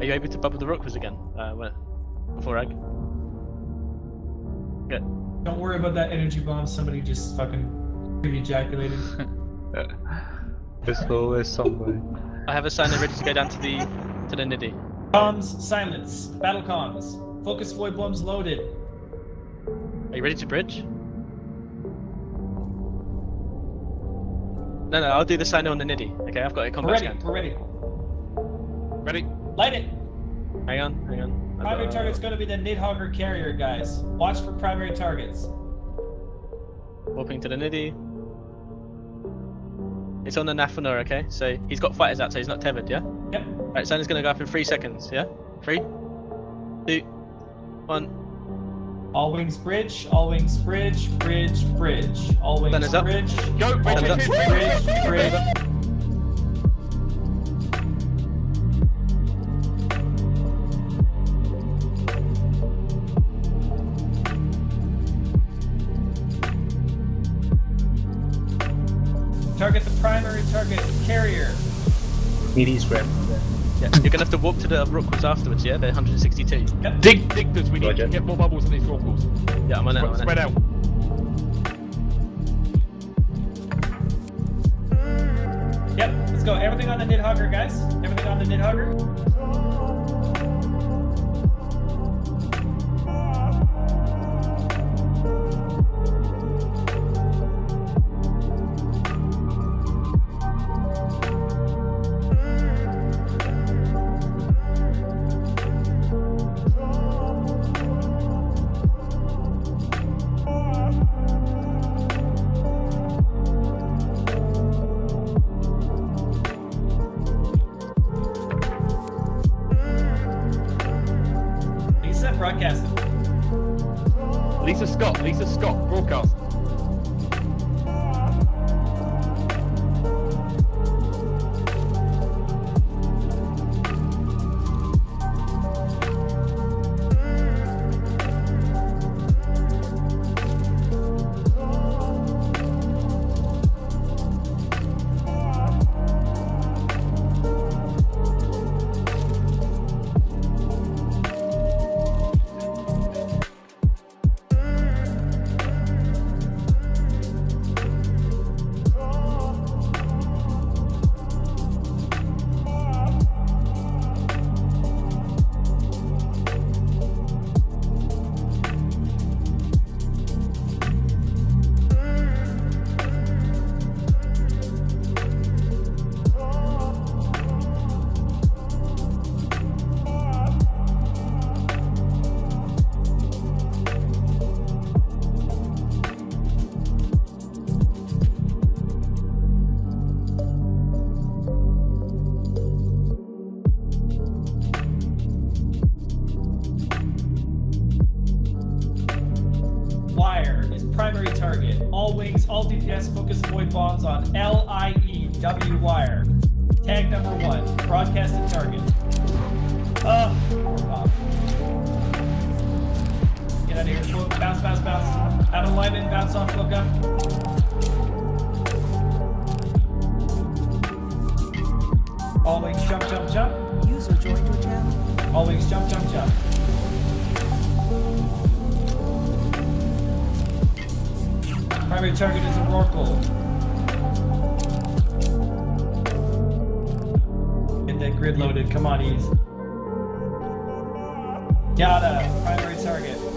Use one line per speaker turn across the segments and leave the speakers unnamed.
Are you able to bubble the rock quiz again? Uh, when, before egg? Good.
Don't worry about that energy bomb. Somebody just fucking ejaculated.
There's always somebody.
I have a cyno ready to go down to the to the niddy.
Comms, silence. Battle comms. Focus void bombs loaded.
Are you ready to bridge? No, no, I'll do the cyno on the niddy. Okay, I've got a
We're ready.
scan.
We're ready.
Ready?
Light it.
Hang on, hang on.
Primary
got-
target's going to be the Nidhoggur carrier, guys. Watch for primary targets.
Warping to the niddy. It's on the Nafanor, okay? So he's got fighters out, so he's not tethered, yeah?
Yep.
Right, Cyno's gonna go up in three seconds, yeah? Three, two, one.
All wings bridge. All wings bridge. Bridge. Bridge. All wings bridge.
Go!
All
Wait,
Thumbs
wait,
up.
wings
wait, wait,
bridge.
wait, wait.
Bridge.
Yeah, you're gonna have to walk to the Rorquals afterwards, yeah? They're 162. Yeah.
Dig, dig this, we need
Roger.
to get more bubbles in these Rorquals.
Yeah, I'm on it.
Spread, spread out.
Yep, let's go. Everything on the Nidhoggur, guys. Everything on the Nidhoggur. Lisa
Scott, Lisa Scott, broadcast.
All wings, all DPS focus void bombs on L-I-E-W wire. Tag number one, broadcasted target. Uh, Get out of here. Float, bounce, bounce, bounce. Out of alignment, bounce off, look up. All wings, jump, jump, jump.
User joined your channel.
All wings, jump, jump, jump. Primary target is a Rorqual. Get that grid loaded. Come on, Eve. Yada, primary target.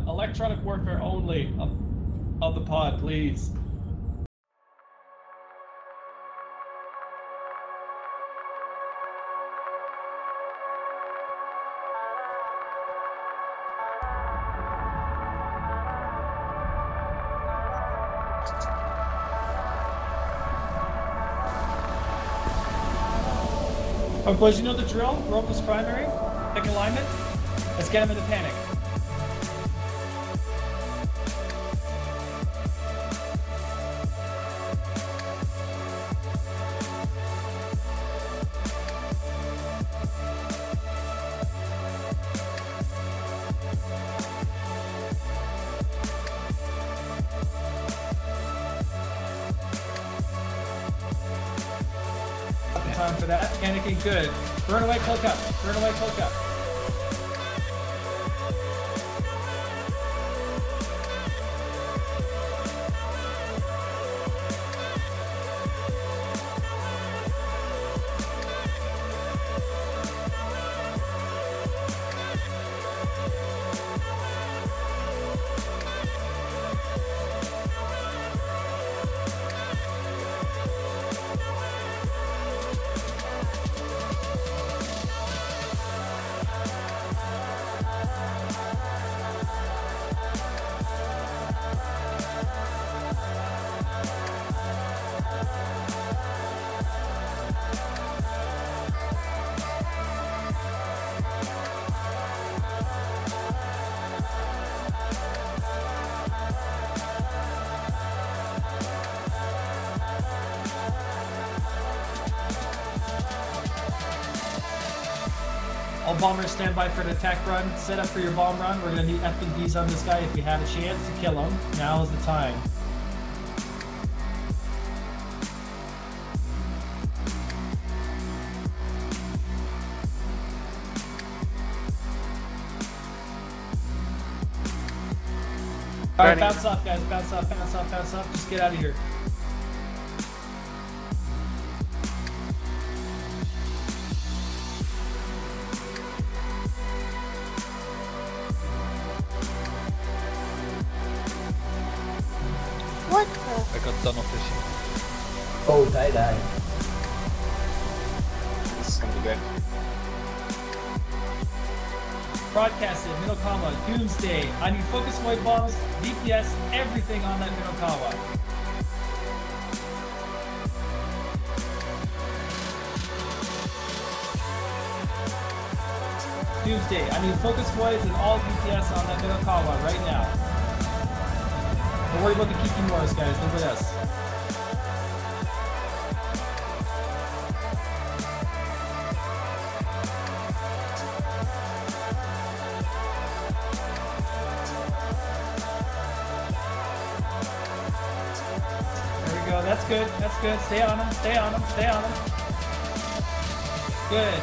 On. Electronic warfare only of, of the pod, please. Alright, boys, you know the drill. Rokas primary, pick alignment. Let's get him into panic. For that. Panicking good. Burn away, cloak up. Burn away, cloak up. All bombers stand by for an attack run. Set up for your bomb run. We're gonna need FPDs on this guy if we have a chance to kill him. Now is the time. Alright, bounce off, guys. Bounce off, bounce off, bounce off. Just get out of here. Broadcasted, Minokawa, Doomsday. I need focus void bombs, DPS, everything on that Minokawa. Doomsday, I need focus voids and all DPS on that Minokawa right now. Don't worry about the Kiki Morris, guys. Look at us. Good. Stay on him. Stay on him. Stay on him. Good.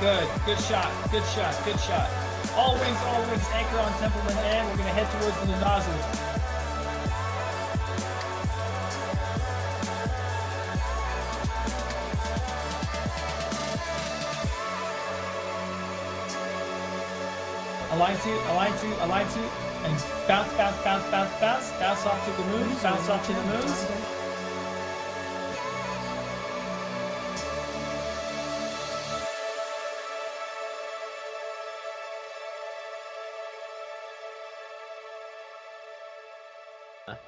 Good. Good shot. Good shot. Good shot. All wings, all wings. Anchor on Templeman and we're going to head towards the Nazu. Align to, align to, align to, and bounce, bounce, bounce, bounce, bounce, bounce off to the moon, bounce off to the moons.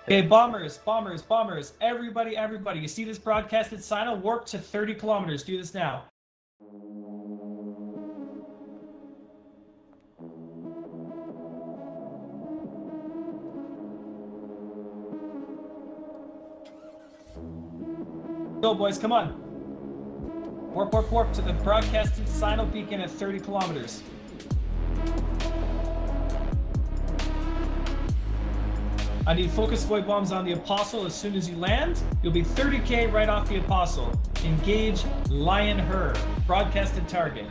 Okay, bombers, bombers, bombers, everybody, everybody. You see this broadcasted sign? Warp to 30 kilometers. Do this now. Go, boys, come on. Warp, warp, warp to the broadcasted signal beacon at 30 kilometers. I need focus void bombs on the Apostle as soon as you land. You'll be 30k right off the Apostle. Engage Lion Her. Broadcasted target.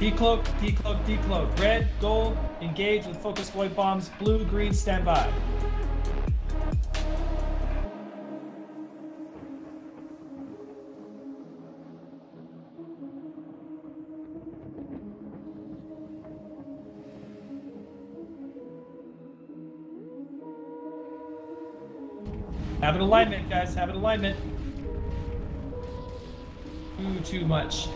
Decloak, decloak, decloak. Red, gold, engage with focus void bombs. Blue, green, stand by. Have an alignment, guys. Have an alignment. Ooh, too much.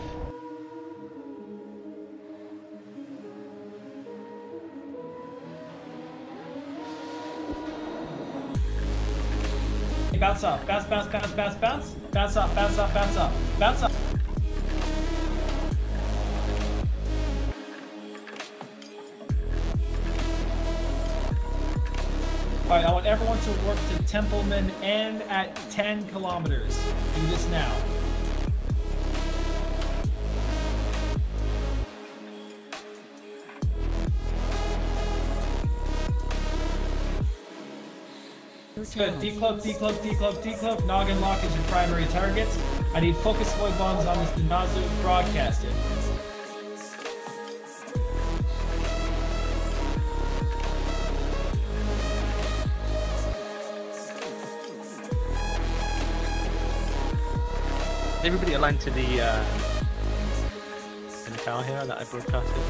Bounce off. Bounce, bounce, bounce, bounce, bounce. Bounce off, bounce off, bounce off. Bounce off. To work to Templeman and at 10 kilometers. Do this now. Good. Decloak, decloak, decloak, decloak. Noggin lock is your primary targets. I need focus void bombs on this Nazu broadcasted.
Everybody aligned to the uh, in here that I broadcasted?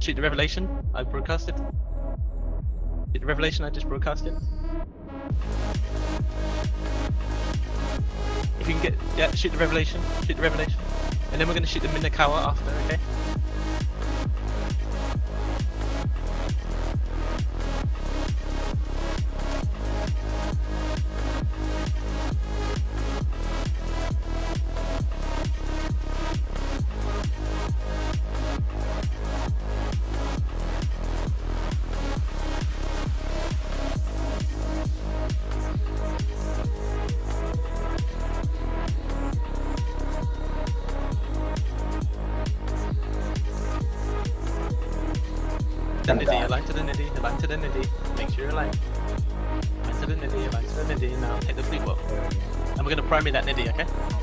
Shoot the revelation I broadcasted. Shoot the revelation I just broadcasted. If you can get yeah, shoot the revelation. Shoot the revelation. And then we're gonna shoot the Minokawa after, okay? the niddy,
you're
back to the niddy, you're back to the niddy. Make sure you're alive. Back to the niddy, you're back to the niddy now. Take the sleep up, And we're gonna prime me that niddy, okay?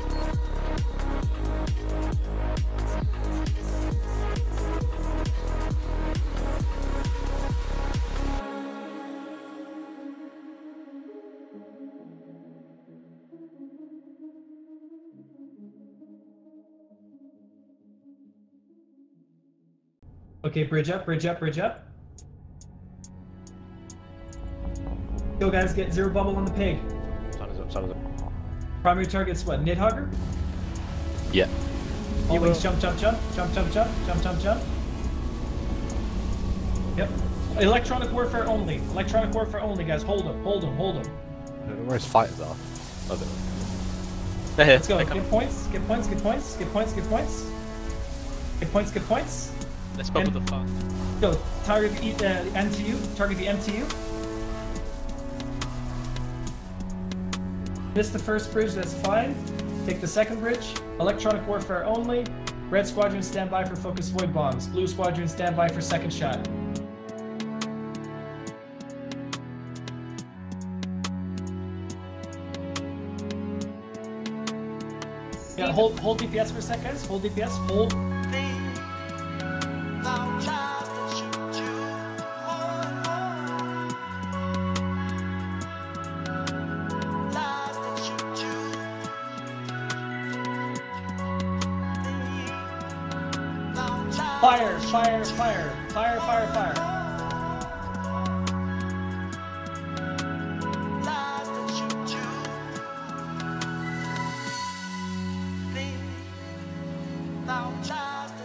Okay, bridge up, bridge up, bridge up. Go, guys, get zero bubble on the pig.
Cyno is up, cyno is up.
Primary target's what? Nidhoggur?
Yeah.
Always jump, jump, jump, jump, jump, jump, jump, jump, jump. Yep. Electronic warfare only. Electronic warfare only, guys. Hold them, hold them, hold them.
I don't know where his fighters are. Oh, there.
They're.
Let's go.
They.
Get points, get points, get points, get points, get points. Get points, get points.
Let's bubble the fast.
Go. Target the uh, MTU. Target the MTU. Miss the first bridge, that's fine. Take the second bridge. Electronic warfare only. Red squadron stand by for focus void bombs. Blue squadron stand by for second shot. Yeah, hold hold DPS for a sec, guys. Hold DPS. Hold. Fire! Fire! Fire! Fire! Fire! Fire!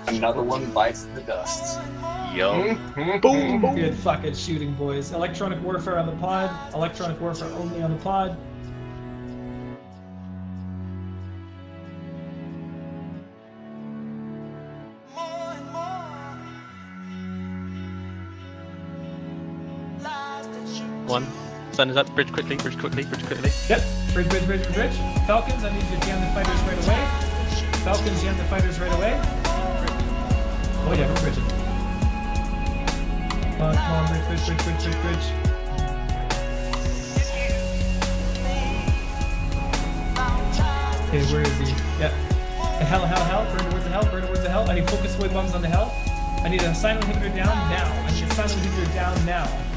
Another one bites the dust.
Yo.
Boom,
Good fucking shooting, boys. Electronic warfare on the pod. Electronic warfare only on the pod.
One. Cyno is up. Bridge quickly. Bridge quickly. Bridge quickly.
Yep. Bridge, bridge, bridge, bridge. Falcons, I need you to jam the fighters right away. Falcons, jam the fighters right away. Oh yeah, we're bridging. on, come on, bridge, bridge, bridge, bridge, bridge, bridge. Okay, where is he? Yep. Hel, Hel, Hel. Burn towards the Hel. Burn towards the Hel. I need focus away bombs on the Hel. I need a silent inhibitor down now. I need a silent inhibitor down now.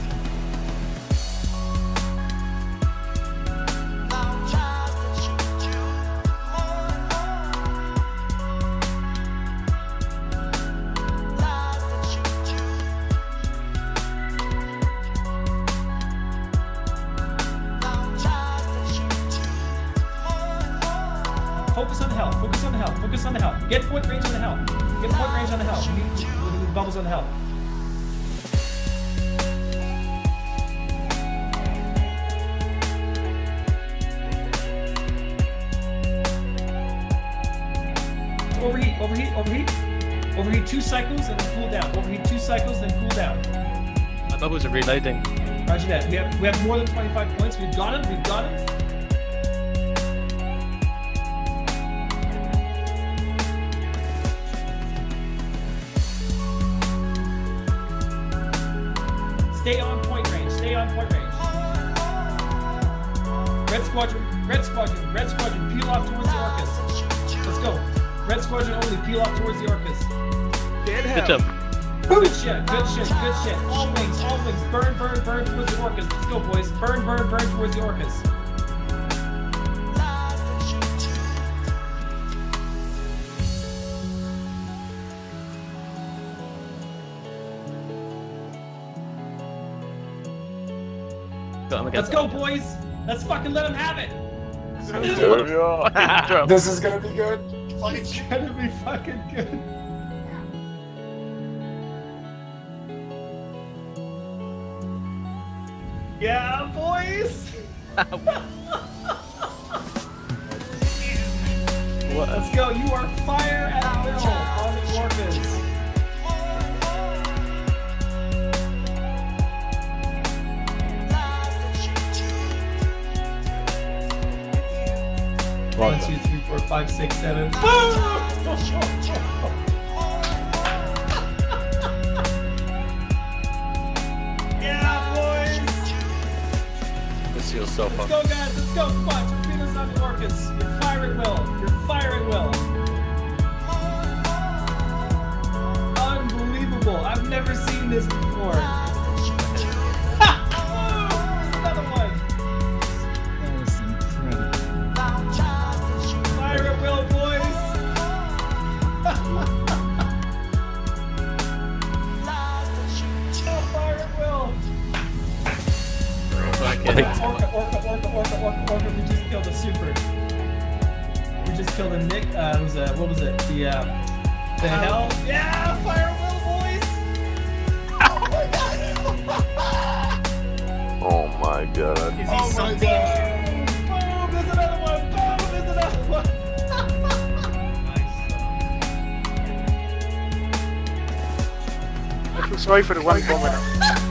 Focus on the Hel. Focus on the Hel. Focus on the Hel. Get point range on the Hel. Get point range on the Hel. We need, bubbles on the Hel. Overheat, overheat, overheat. Overheat two cycles and then cool down. Overheat two cycles, then cool down.
My bubbles are reloading.
Roger that. We have we have more than 25 points. We've got him. We've got him. Range. Stay on point range. Red squadron. Red squadron. Red squadron. Peel off towards the Orcas. Let's go. Red squadron only. Peel off towards the Orcas.
Good job.
Good shit, good shit, good shit. All wings, all wings. Burn, burn, burn towards the Orcas. Let's go, boys. Burn, burn, burn towards the Orcas. Let's go, boys. Let's fucking let them have it.
Drop.
This is gonna be good.
It's gonna be fucking good. Yeah, boys. Let's go. You are fire at will on the Orcas. One, two, three, four, five, six, seven. yeah, boys.
This feels so
Let's
fun.
go, guys. Let's go. Come on. Torpedoes on the Orcas. You're firing well. You're firing well. Unbelievable. I've never seen this before. Orca, orca, orca, orca, orca, orca. We just killed a super. We just killed a Nick. Uh, it was a, what was it? The, uh, the Hel? Yeah, fire at will, boys.
Oh my god.
Oh my god. Is he sunken? Boom, there's another one. Boom, there's another one.
I feel sorry for the one bomber.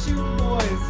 Shooting, boys.